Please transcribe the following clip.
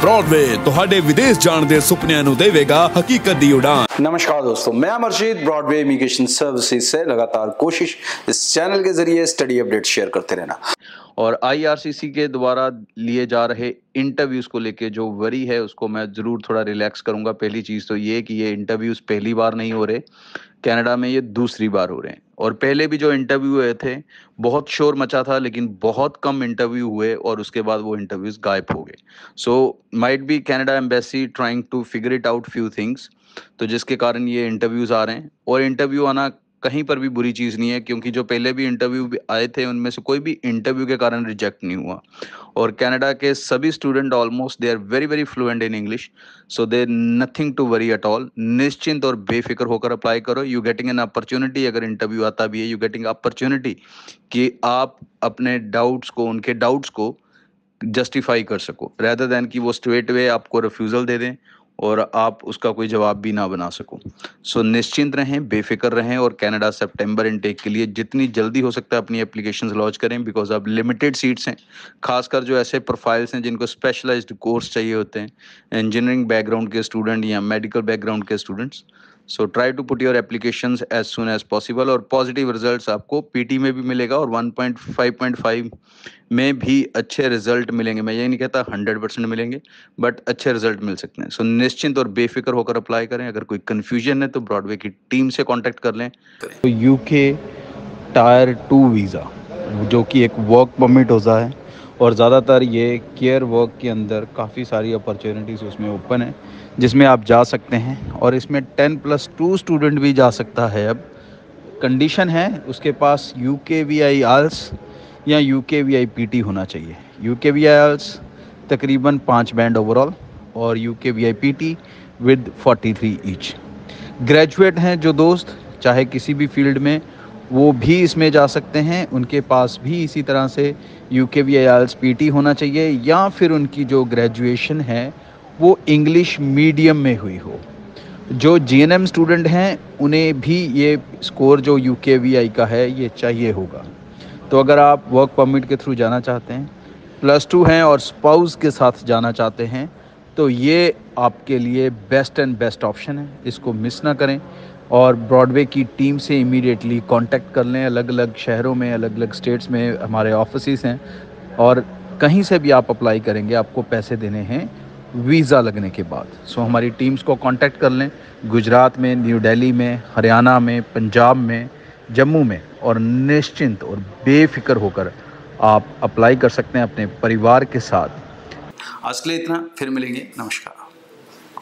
Broadway ਤੁਹਾਡੇ ਵਿਦੇਸ਼ ਜਾਣ ਦੇ ਸੁਪਨਿਆਂ ਨੂੰ ਦੇਵੇਗਾ ਹਕੀਕਤ ਦੀ ਉਡਾਨ नमस्कार दोस्तों मैं अमरजीत ब्रॉडवे इमिग्रेशन सर्विसेज से लगातार कोशिश इस चैनल के जरिए स्टडी अपडेट शेयर करते रहना और आईआरसीसी के द्वारा लिए जा रहे इंटरव्यूज़ को लेके जो वरी है उसको मैं ज़रूर थोड़ा रिलैक्स करूंगा पहली चीज़ तो ये कि ये इंटरव्यूज़ पहली बार नहीं हो रहे कनाडा में ये दूसरी बार हो रहे हैं और पहले भी जो इंटरव्यू हुए थे, बहुत शोर मचा था, लेकिन बहुत कम इंटरव्यू हुए और उसके बाद वो इंटरव्यूज़ गायब हो गए। So might be Canada embassy trying to figure it out few things तो जिसके कारण ये इंटरव्यूज़ आ रहे हैं। और इंटरव्यू आना कहीं पर भी बुरी चीज़ नहीं है, क्योंकि जो पहले भी इंटरव्यू आए थे, उनमें से कोई भी इंटरव्यू के कारण रिजेक्ट नहीं हुआ। और कनाडा के सभी student almost they are very very fluent in English so they nothing to worry at all निश्चिंत और बेफिक्र होकर अप्लाई करो। यू गेटिंग एन अपॉर्चुनिटी अगर इंटरव्यू आता भी है यू गेटिंग अपॉर्चुनिटी कि आप अपने डाउट्स को, उनके डाउट्स को जस्टिफाई कर सको रैदर देन कि वो स्ट्रेट वे आपको रिफ्यूज़ल दे दें। और आप उसका कोई जवाब भी ना बना सको। सो निश्चिंत रहें, बेफिक्र रहें और कनाडा सितंबर इनटेक के लिए जितनी जल्दी हो सकता है अपनी एप्लीकेशंस लॉन्च करें बिकॉज़ अब लिमिटेड सीट्स हैं। खासकर जो ऐसे प्रोफाइल्स हैं जिनको स्पेशलाइज्ड कोर्स चाहिए होते हैं। इंजीनियरिंग बैकग्राउंड के स्टूडेंट या मेडिकल बैकग्राउंड के students so try to put your application as soon as possible और पॉजिटिव रिजल्ट्स आपको पीटी में भी मिलेगा और 1.5.5 में भी अच्छे रिज़ल्ट मिलेंगे। मैं ये नहीं कहता 100 परसेंट मिलेंगे बट अच्छे रिज़ल्ट मिल सकते हैं। सो so, निश्चिंत और बेफिक्र होकर अप्लाई करें। अगर कोई कन्फ्यूज़न है तो ब्रॉडवे की टीम से कॉन्टेक्ट कर लें। तो यूके टायर टू वीज़ा जो कि एक वर्क परमिट होता है और ज़्यादातर ये केयर वर्क के अंदर काफ़ी सारी अपॉर्चुनिटीज़ उसमें ओपन है, जिसमें आप जा सकते हैं और इसमें टेन प्लस टू स्टूडेंट भी जा सकता है अब। कंडीशन है, उसके पास यू के वी आई आल्स या U K V I P T होना चाहिए। यू के वी आई आल्स तकरीबन पाँच बैंड ओवरऑल और U K V I P T with forty three each graduate हैं जो दोस्त, चाहे किसी भी फ़ील्ड में वो भी इसमें जा सकते हैं। उनके पास भी इसी तरह से you K V P T होना चाहिए, या फिर उनकी जो ग्रेजुएशन है, वो इंग्लिश मीडियम में हुई हो। जो जीएनएम स्टूडेंट हैं, उन्हें भी ये स्कोर जो यू के वी आई का है, ये चाहिए होगा। तो अगर आप वर्क परमिट के थ्रू जाना चाहते हैं प्लस टू हैं और स्पाउस के साथ जाना चाहते हैं तो ये आपके लिए बेस्ट एंड बेस्ट ऑप्शन है। इसको मिस ना करें। और ब्रॉडवे की टीम से इमीडिएटली कांटेक्ट कर लें। अलग अलग शहरों में अलग अलग स्टेट्स में हमारे ऑफ़िस हैं। और कहीं से भी आप अप्लाई करेंगे, आपको पैसे देने हैं वीज़ा लगने के बाद। सो हमारी टीम्स को कांटेक्ट कर लें गुजरात में न्यू दिल्ली में, हरियाणा में, पंजाब में, जम्मू में। और निश्चिंत और बेफिक्र होकर आप अप्लाई कर सकते हैं अपने परिवार के साथ। आज के लिए इतना। फिर मिलेंगे। नमस्कार।